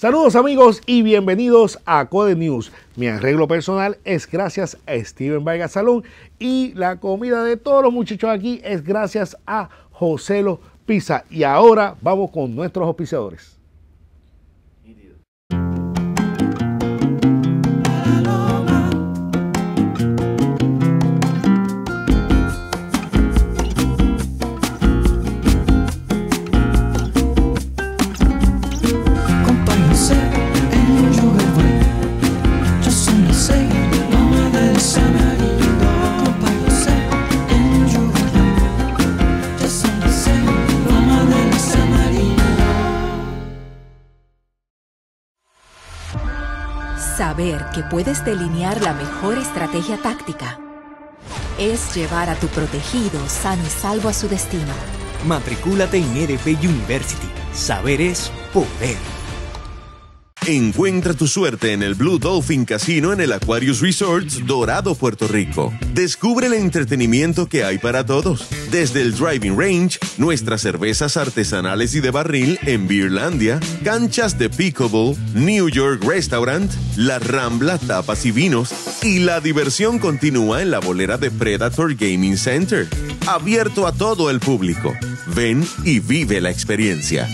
Saludos amigos y bienvenidos a Code News. Mi arreglo personal es gracias a Steven Vargas Salón y la comida de todos los muchachos aquí es gracias a Joselo Pizza. Y ahora vamos con nuestros auspiciadores. Que puedes delinear la mejor estrategia táctica es llevar a tu protegido sano y salvo a su destino. Matricúlate en EDP University. Saber es poder. Encuentra tu suerte en el Blue Dolphin Casino en el Aquarius Resorts Dorado, Puerto Rico. Descubre el entretenimiento que hay para todos. Desde el driving range, nuestras cervezas artesanales y de barril en Beerlandia, canchas de pickleball, New York Restaurant, la Rambla Tapas y Vinos y la diversión continúa en la bolera de Predator Gaming Center. Abierto a todo el público. Ven y vive la experiencia.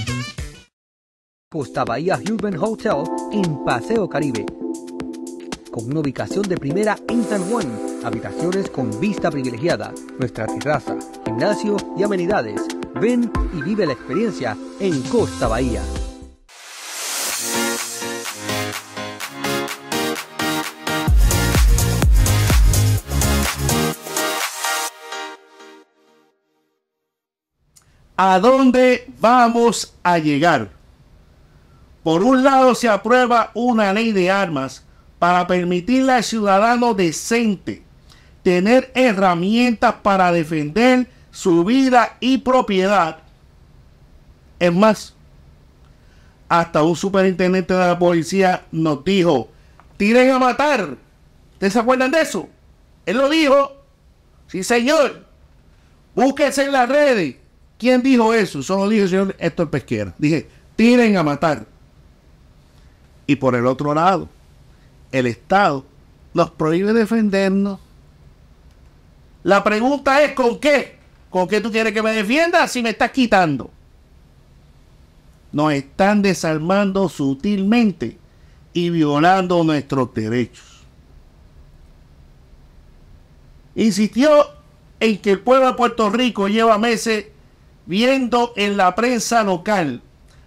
Costa Bahía Urban Hotel en Paseo Caribe. Con una ubicación de primera en San Juan, habitaciones con vista privilegiada, nuestra terraza, gimnasio y amenidades. Ven y vive la experiencia en Costa Bahía. ¿A dónde vamos a llegar? Por un lado se aprueba una ley de armas para permitirle al ciudadano decente tener herramientas para defender su vida y propiedad. Es más, hasta un superintendente de la policía nos dijo, tiren a matar. ¿Ustedes se acuerdan de eso? Él lo dijo. Sí, señor. Búsquense en las redes. ¿Quién dijo eso? Solo dijo el señor Héctor Pesquera. Dije, tiren a matar. Y por el otro lado, el Estado nos prohíbe defendernos. La pregunta es, ¿con qué? ¿Con qué tú quieres que me defienda si me estás quitando? Nos están desarmando sutilmente y violando nuestros derechos. Insistió en que el pueblo de Puerto Rico lleva meses viendo en la prensa local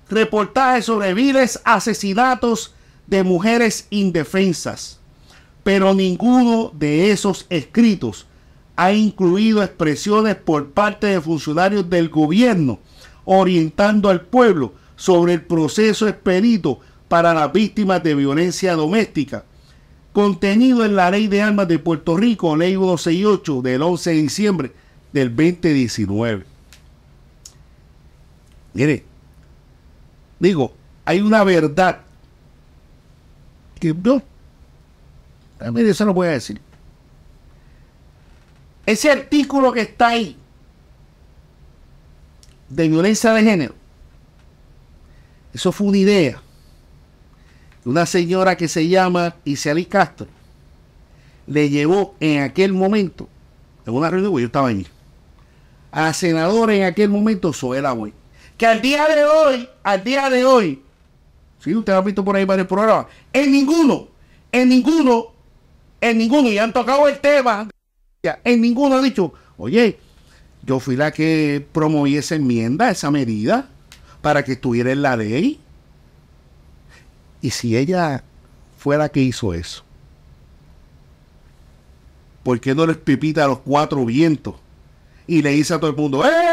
reportajes sobre viles asesinatos de mujeres indefensas, pero ninguno de esos escritos ha incluido expresiones por parte de funcionarios del gobierno orientando al pueblo sobre el proceso expedito para las víctimas de violencia doméstica, contenido en la Ley de Armas de Puerto Rico, Ley 168 del 11 de diciembre del 2019. Mire, digo, hay una verdad que no, también eso no voy a decir. Ese artículo que está ahí de violencia de género, eso fue una idea de una señora que se llama Iseli Castro, le llevó en aquel momento, en una reunión, yo estaba allí, a senadora en aquel momento, Zoela Boy que al día de hoy, al día de hoy, si usted ha visto por ahí varios programas, en ninguno, en ninguno, en ninguno, y han tocado el tema, en ninguno ha dicho, oye, yo fui la que promoví esa enmienda, esa medida, para que estuviera en la ley. Y si ella fue la que hizo eso, ¿por qué no les pipita a los cuatro vientos? Y le dice a todo el mundo, ¡eh!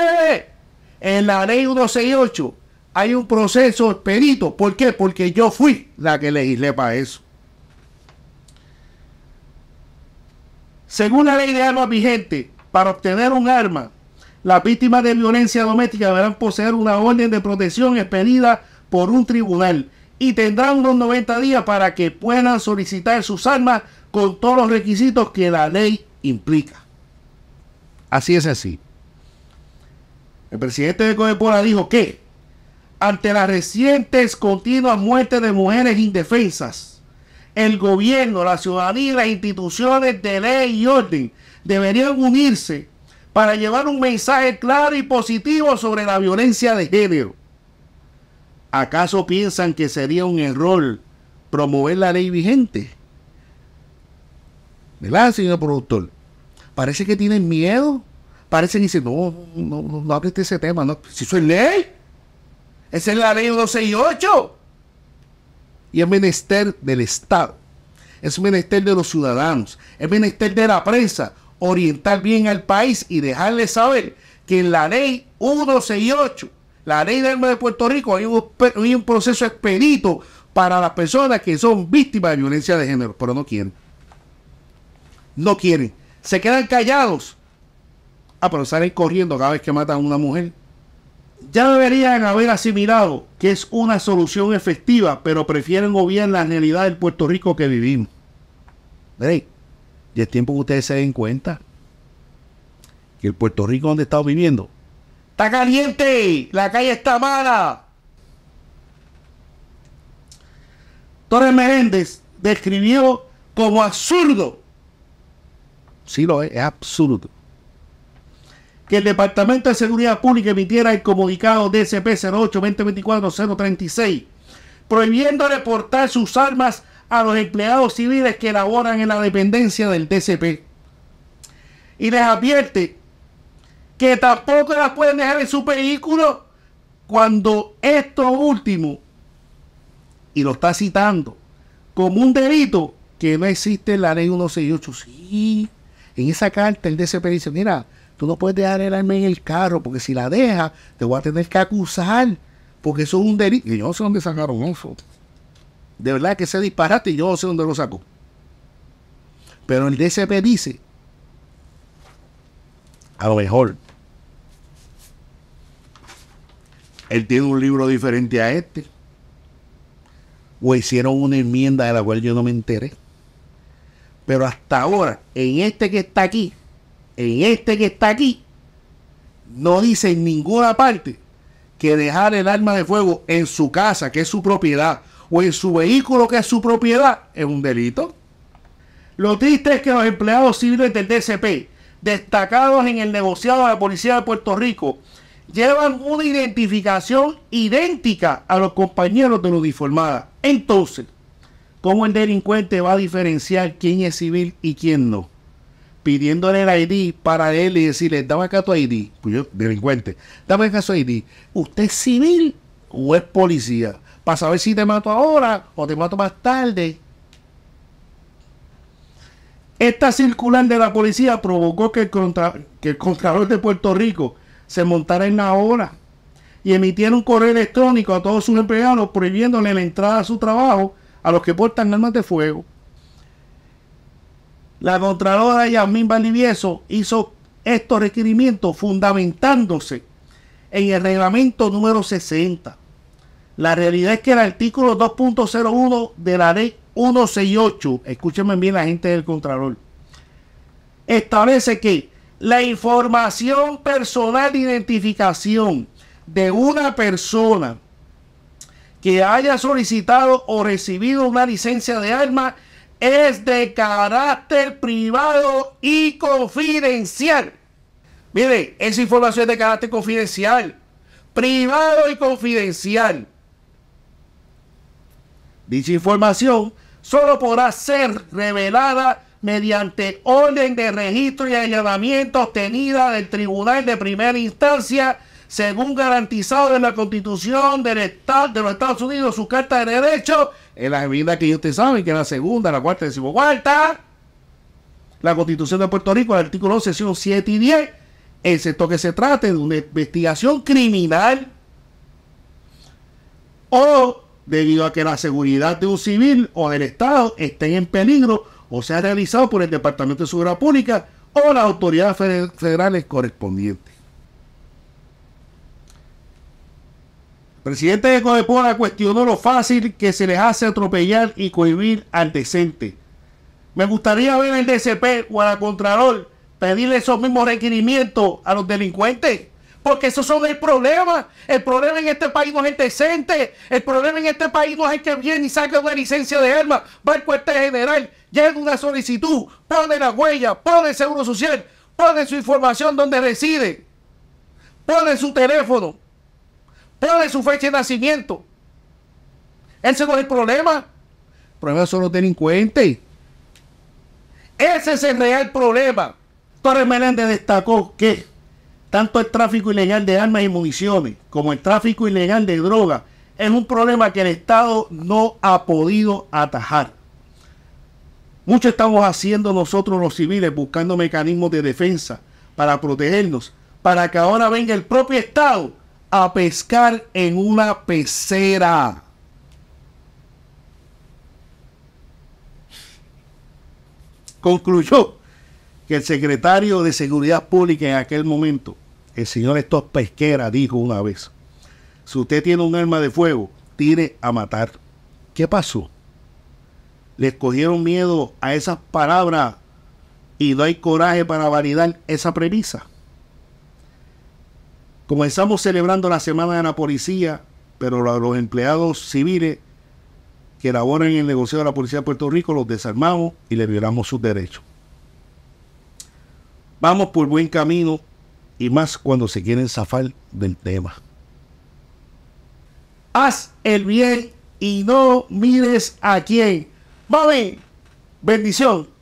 En la ley 168 hay un proceso expedito. ¿Por qué? Porque yo fui la que legislé para eso. Según la ley de armas vigente, para obtener un arma, las víctimas de violencia doméstica deberán poseer una orden de protección expedida por un tribunal y tendrán unos 90 días para que puedan solicitar sus armas con todos los requisitos que la ley implica. Así es así. El presidente de Codepola dijo que ante las recientes continuas muertes de mujeres indefensas, el gobierno, la ciudadanía y las instituciones de ley y orden deberían unirse para llevar un mensaje claro y positivo sobre la violencia de género. ¿Acaso piensan que sería un error promover la ley vigente? ¿Verdad, señor productor? Parece que tienen miedo. Parece que dicen, no, no, no, no hables de ese tema. No. Si es ley. Esa es la ley 168. Y es menester del Estado. Es menester de los ciudadanos. Es menester de la prensa. Orientar bien al país y dejarle saber que en la ley 168, la ley del de Puerto Rico, hay un, hay un proceso expedito para las personas que son víctimas de violencia de género, pero no quieren. No quieren. Se quedan callados. Ah, pero salen corriendo cada vez que matan a una mujer ya deberían haber asimilado que es una solución efectiva, pero prefieren obviar la realidad del Puerto Rico que vivimos. Y es tiempo que ustedes se den cuenta que el Puerto Rico donde estamos viviendo está caliente, la calle está mala. Torres Menéndez describió como absurdo. Sí lo es, es absurdo que el Departamento de Seguridad Pública emitiera el comunicado DCP 08-2024-036, prohibiendo reportar sus armas a los empleados civiles que laboran en la dependencia del DCP. Y les advierte que tampoco las pueden dejar en su vehículo cuando esto último, y lo está citando, como un delito que no existe en la ley 168. Sí, en esa carta el DCP dice, mira, Tú no puedes dejar el arma en el carro, porque si la dejas, te voy a tener que acusar, porque eso es un delito. Y yo no sé dónde sacaron eso. De verdad que ese disparate, yo no sé dónde lo sacó. Pero el DCP dice, a lo mejor, él tiene un libro diferente a este. O hicieron una enmienda de la cual yo no me enteré. Pero hasta ahora, en este que está aquí, en este que está aquí, no dice en ninguna parte que dejar el arma de fuego en su casa, que es su propiedad, o en su vehículo, que es su propiedad, es un delito. Lo triste es que los empleados civiles del DCP, destacados en el negociado de la Policía de Puerto Rico, llevan una identificación idéntica a los compañeros de la uniformada. Entonces, ¿cómo el delincuente va a diferenciar quién es civil y quién no? Pidiéndole el ID para él y decirle, dame acá tu ID, pues yo, delincuente, dame acá su ID. ¿Usted es civil o es policía? Para saber si te mato ahora o te mato más tarde. Esta circular de la policía provocó que el, que el Contralor de Puerto Rico se montara en la hora y emitiera un correo electrónico a todos sus empleados prohibiéndole la entrada a su trabajo a los que portan armas de fuego. La Contralora Yasmín Valdivieso hizo estos requerimientos fundamentándose en el reglamento número 60. La realidad es que el artículo 2.01 de la ley 168, escúchenme bien la gente del Contralor, establece que la información personal de identificación de una persona que haya solicitado o recibido una licencia de arma es de carácter privado y confidencial. Mire, esa información es de carácter confidencial, privado y confidencial. Dicha información solo podrá ser revelada mediante orden de registro y allanamiento obtenida del Tribunal de Primera Instancia según garantizado en la Constitución del Estado de los Estados Unidos, su Carta de Derechos, en la enmienda que ustedes saben, que es la segunda, la cuarta y decimocuarta, la Constitución de Puerto Rico, el artículo 11, sección 7 y 10, excepto que se trate de una investigación criminal o debido a que la seguridad de un civil o del Estado esté en peligro o sea realizado por el Departamento de Seguridad Pública o las autoridades federales correspondientes. Presidente de Codepora cuestionó lo fácil que se les hace atropellar y cohibir al decente. Me gustaría ver al DCP o a la Contralor pedirle esos mismos requerimientos a los delincuentes Porque esos son el problema. El problema en este país no es el decente. El problema en este país no es el que viene y saca una licencia de armas, va al cuartel general, llega una solicitud, pone la huella, pone el seguro social, pone su información donde reside, pone su teléfono, pone su fecha de nacimiento. Ese no es el problema. El problema son los delincuentes. Ese es el real problema. Torres Meléndez destacó que tanto el tráfico ilegal de armas y municiones como el tráfico ilegal de drogas es un problema que el Estado no ha podido atajar. Mucho estamos haciendo nosotros los civiles buscando mecanismos de defensa para protegernos, para que ahora venga el propio Estado a pescar en una pecera. Concluyó que el secretario de Seguridad Pública en aquel momento, el señor Estos Pesquera, dijo una vez, si usted tiene un arma de fuego, tire a matar. ¿Qué pasó? Les cogieron miedo a esas palabras y no hay coraje para validar esa premisa. Comenzamos celebrando la Semana de la Policía, pero los empleados civiles que laboran en el negocio de la Policía de Puerto Rico los desarmamos y les violamos sus derechos. Vamos por buen camino y más cuando se quieren zafar del tema. Haz el bien y no mires a quién. Mami, bendición.